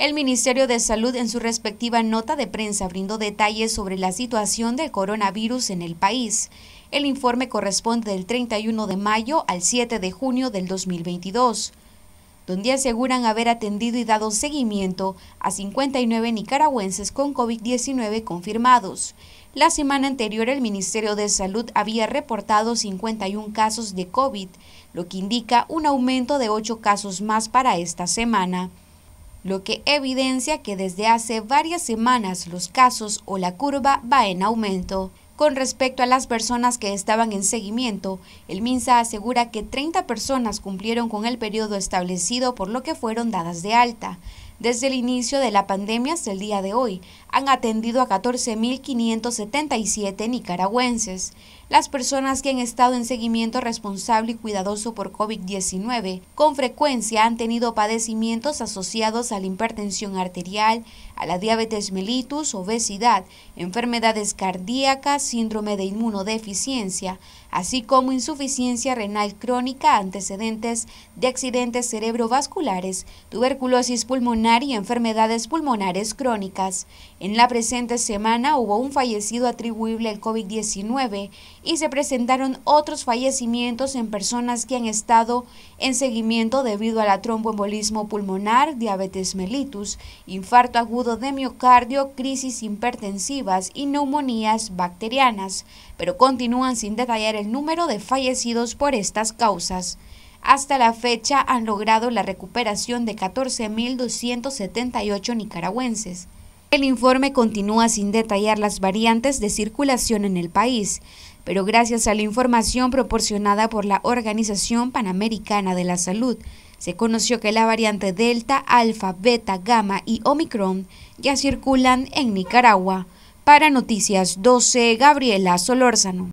El Ministerio de Salud en su respectiva nota de prensa brindó detalles sobre la situación del coronavirus en el país. El informe corresponde del 31 de mayo al 7 de junio del 2022, donde aseguran haber atendido y dado seguimiento a 59 nicaragüenses con COVID-19 confirmados. La semana anterior el Ministerio de Salud había reportado 51 casos de COVID, lo que indica un aumento de 8 casos más para esta semana lo que evidencia que desde hace varias semanas los casos o la curva va en aumento. Con respecto a las personas que estaban en seguimiento, el MINSA asegura que 30 personas cumplieron con el periodo establecido por lo que fueron dadas de alta. Desde el inicio de la pandemia hasta el día de hoy, han atendido a 14.577 nicaragüenses. Las personas que han estado en seguimiento responsable y cuidadoso por COVID-19 con frecuencia han tenido padecimientos asociados a la hipertensión arterial, a la diabetes mellitus, obesidad, enfermedades cardíacas, síndrome de inmunodeficiencia, así como insuficiencia renal crónica, antecedentes de accidentes cerebrovasculares, tuberculosis pulmonar y enfermedades pulmonares crónicas. En la presente semana hubo un fallecido atribuible al COVID-19 y se presentaron otros fallecimientos en personas que han estado en seguimiento debido a la tromboembolismo pulmonar, diabetes mellitus, infarto agudo de miocardio, crisis hipertensivas y neumonías bacterianas, pero continúan sin detallar el número de fallecidos por estas causas. Hasta la fecha han logrado la recuperación de 14.278 nicaragüenses. El informe continúa sin detallar las variantes de circulación en el país, pero gracias a la información proporcionada por la Organización Panamericana de la Salud, se conoció que la variante Delta, Alfa, Beta, Gamma y Omicron ya circulan en Nicaragua. Para Noticias 12, Gabriela Solórzano.